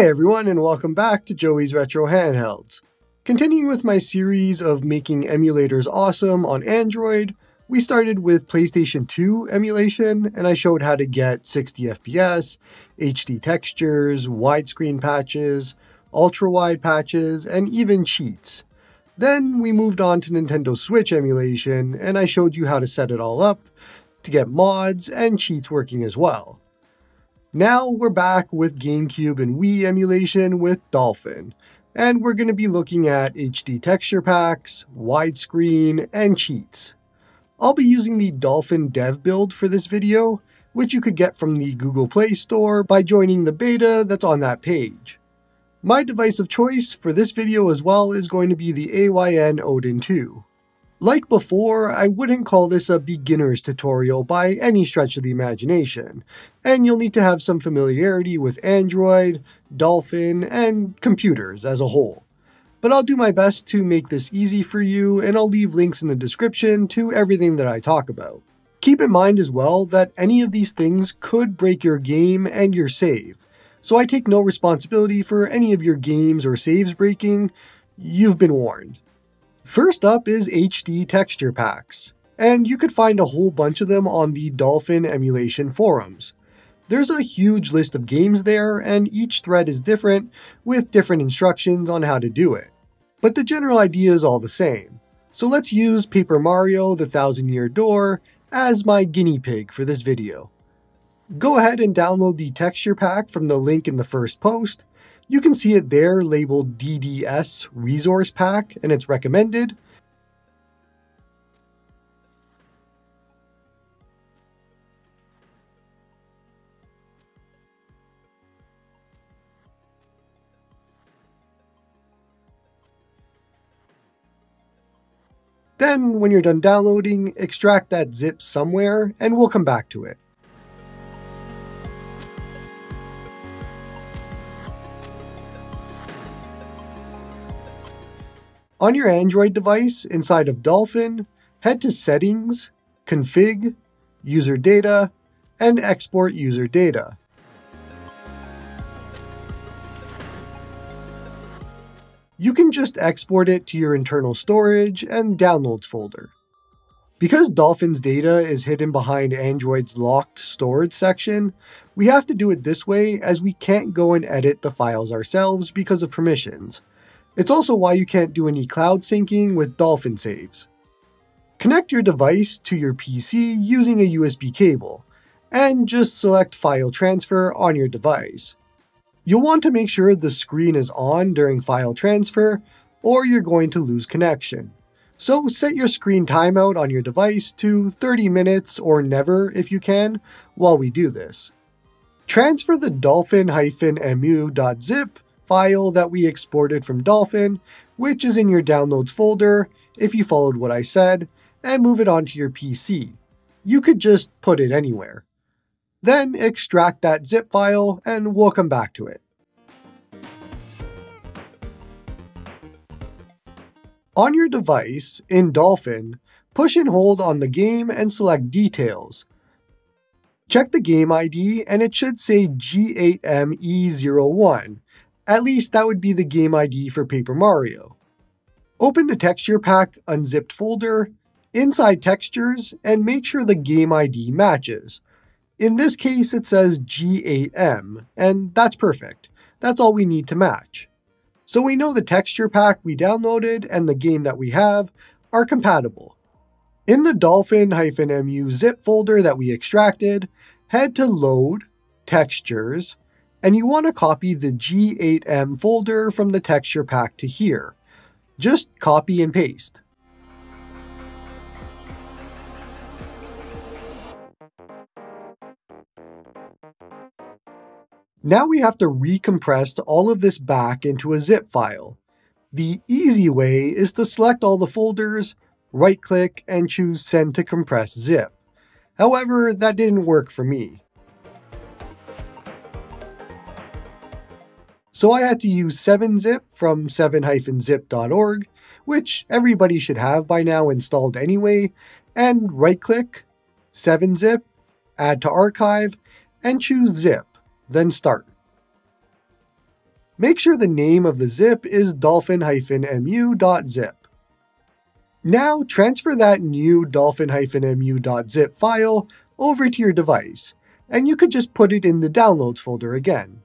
Hey everyone, and welcome back to Joey's Retro Handhelds. Continuing with my series of making emulators awesome on Android, we started with PlayStation 2 emulation, and I showed how to get 60 FPS, HD textures, widescreen patches, ultra-wide patches, and even cheats. Then we moved on to Nintendo Switch emulation, and I showed you how to set it all up to get mods and cheats working as well. Now we're back with GameCube and Wii emulation with Dolphin, and we're going to be looking at HD texture packs, widescreen, and cheats. I'll be using the Dolphin dev build for this video, which you could get from the Google Play Store by joining the beta that's on that page. My device of choice for this video as well is going to be the AYN Odin 2. Like before, I wouldn't call this a beginner's tutorial by any stretch of the imagination, and you'll need to have some familiarity with Android, Dolphin, and computers as a whole. But I'll do my best to make this easy for you, and I'll leave links in the description to everything that I talk about. Keep in mind as well that any of these things could break your game and your save, so I take no responsibility for any of your games or saves breaking, you've been warned. First up is HD texture packs, and you could find a whole bunch of them on the Dolphin emulation forums. There's a huge list of games there, and each thread is different, with different instructions on how to do it. But the general idea is all the same. So let's use Paper Mario The Thousand Year Door as my guinea pig for this video. Go ahead and download the texture pack from the link in the first post, you can see it there labeled DDS Resource Pack, and it's recommended. Then, when you're done downloading, extract that zip somewhere, and we'll come back to it. On your Android device inside of Dolphin, head to Settings, Config, User Data, and Export User Data. You can just export it to your internal storage and downloads folder. Because Dolphin's data is hidden behind Android's locked storage section, we have to do it this way as we can't go and edit the files ourselves because of permissions. It's also why you can't do any cloud syncing with Dolphin saves. Connect your device to your PC using a USB cable, and just select File Transfer on your device. You'll want to make sure the screen is on during file transfer, or you're going to lose connection. So set your screen timeout on your device to 30 minutes or never if you can while we do this. Transfer the dolphin-emu.zip file that we exported from Dolphin, which is in your downloads folder if you followed what I said, and move it onto your PC. You could just put it anywhere. Then extract that zip file and we'll come back to it. On your device, in Dolphin, push and hold on the game and select Details. Check the game ID and it should say G8ME01, at least that would be the game ID for Paper Mario. Open the texture pack unzipped folder, inside textures, and make sure the game ID matches. In this case, it says G8M, and that's perfect. That's all we need to match. So we know the texture pack we downloaded and the game that we have are compatible. In the dolphin-emu zip folder that we extracted, head to Load, Textures, and you want to copy the G8M folder from the texture pack to here. Just copy and paste. Now we have to recompress all of this back into a zip file. The easy way is to select all the folders, right-click, and choose Send to Compress Zip. However, that didn't work for me. So I had to use 7-zip from 7-zip.org, which everybody should have by now installed anyway, and right-click, 7-zip, add to archive, and choose zip, then start. Make sure the name of the zip is dolphin-emu.zip. Now transfer that new dolphin-emu.zip file over to your device, and you could just put it in the downloads folder again.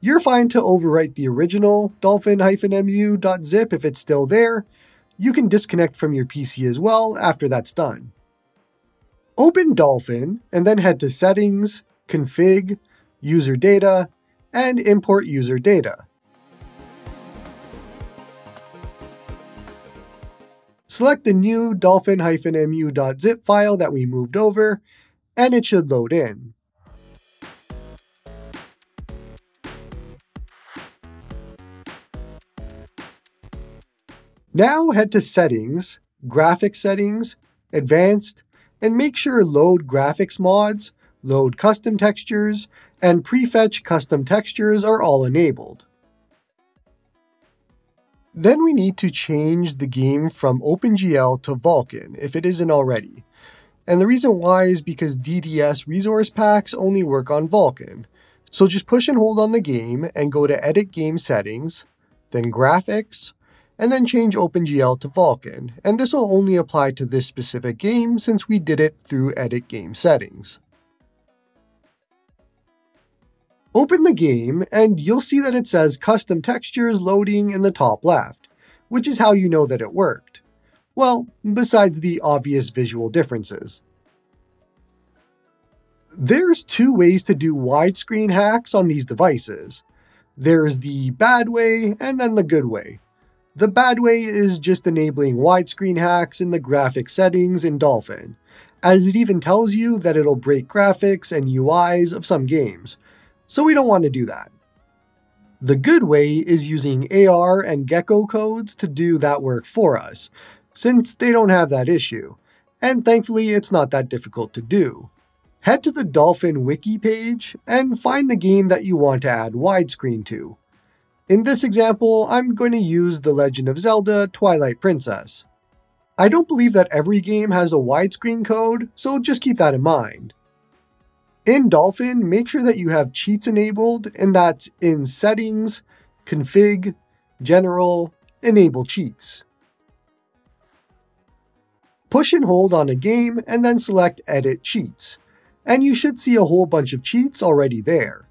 You're fine to overwrite the original dolphin-emu.zip if it's still there. You can disconnect from your PC as well after that's done. Open Dolphin and then head to Settings, Config, User Data, and Import User Data. Select the new dolphin-emu.zip file that we moved over, and it should load in. Now head to Settings, Graphics Settings, Advanced, and make sure Load Graphics Mods, Load Custom Textures, and Prefetch Custom Textures are all enabled. Then we need to change the game from OpenGL to Vulkan if it isn't already. And the reason why is because DDS resource packs only work on Vulkan. So just push and hold on the game and go to Edit Game Settings, then Graphics, and then change OpenGL to Vulkan, and this will only apply to this specific game since we did it through Edit Game Settings. Open the game, and you'll see that it says Custom Textures loading in the top left, which is how you know that it worked. Well, besides the obvious visual differences. There's two ways to do widescreen hacks on these devices. There's the bad way and then the good way. The bad way is just enabling widescreen hacks in the graphics settings in Dolphin, as it even tells you that it'll break graphics and UIs of some games, so we don't want to do that. The good way is using AR and Gecko codes to do that work for us, since they don't have that issue, and thankfully it's not that difficult to do. Head to the Dolphin wiki page and find the game that you want to add widescreen to. In this example, I'm going to use The Legend of Zelda Twilight Princess. I don't believe that every game has a widescreen code, so just keep that in mind. In Dolphin, make sure that you have cheats enabled, and that's in Settings, Config, General, Enable Cheats. Push and hold on a game and then select Edit Cheats, and you should see a whole bunch of cheats already there.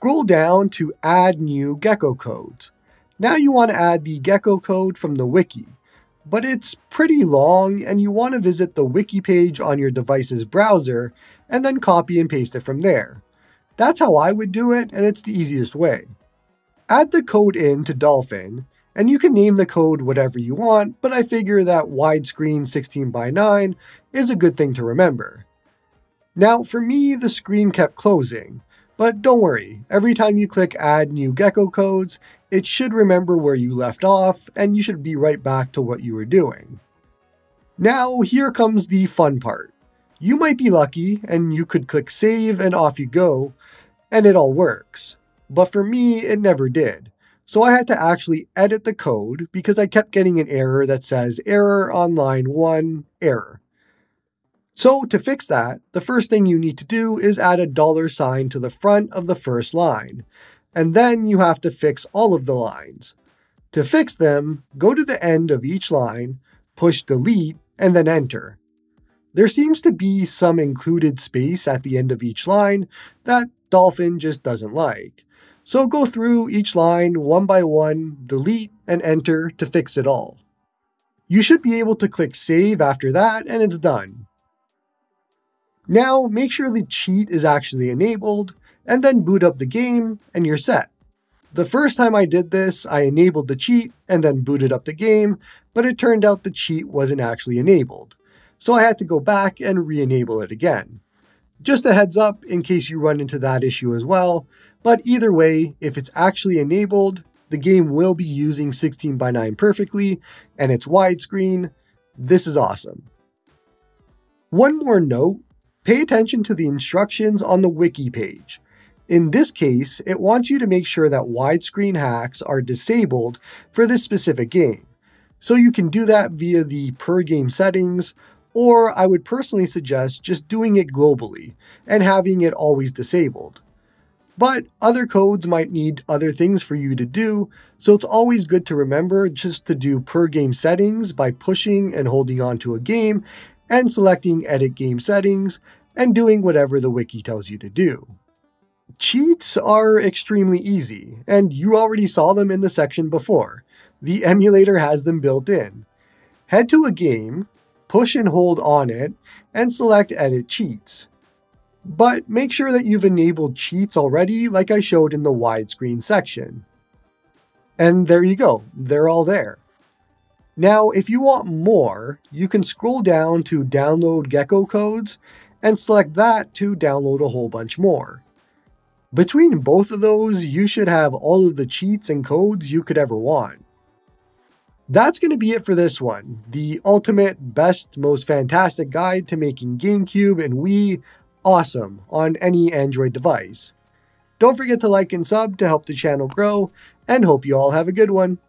Scroll down to Add New Gecko Codes. Now you want to add the Gecko code from the wiki, but it's pretty long and you want to visit the wiki page on your device's browser and then copy and paste it from there. That's how I would do it and it's the easiest way. Add the code in to Dolphin, and you can name the code whatever you want, but I figure that widescreen 16 by 9 is a good thing to remember. Now for me, the screen kept closing, but don't worry, every time you click add new gecko codes, it should remember where you left off and you should be right back to what you were doing. Now here comes the fun part. You might be lucky and you could click save and off you go, and it all works. But for me, it never did. So I had to actually edit the code because I kept getting an error that says error on line 1, error. So to fix that, the first thing you need to do is add a dollar sign to the front of the first line, and then you have to fix all of the lines. To fix them, go to the end of each line, push delete, and then enter. There seems to be some included space at the end of each line that Dolphin just doesn't like. So go through each line one by one, delete, and enter to fix it all. You should be able to click save after that and it's done. Now make sure the cheat is actually enabled, and then boot up the game, and you're set. The first time I did this, I enabled the cheat and then booted up the game, but it turned out the cheat wasn't actually enabled. So I had to go back and re-enable it again. Just a heads up in case you run into that issue as well, but either way, if it's actually enabled, the game will be using 16 by 9 perfectly, and it's widescreen. This is awesome. One more note pay attention to the instructions on the wiki page. In this case, it wants you to make sure that widescreen hacks are disabled for this specific game. So you can do that via the per game settings, or I would personally suggest just doing it globally and having it always disabled. But other codes might need other things for you to do, so it's always good to remember just to do per game settings by pushing and holding on to a game and selecting edit game settings and doing whatever the wiki tells you to do. Cheats are extremely easy, and you already saw them in the section before. The emulator has them built in. Head to a game, push and hold on it, and select Edit Cheats. But make sure that you've enabled cheats already like I showed in the widescreen section. And there you go, they're all there. Now, if you want more, you can scroll down to download Gecko codes and select that to download a whole bunch more. Between both of those, you should have all of the cheats and codes you could ever want. That's going to be it for this one. The ultimate, best, most fantastic guide to making GameCube and Wii awesome on any Android device. Don't forget to like and sub to help the channel grow, and hope you all have a good one.